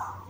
있다.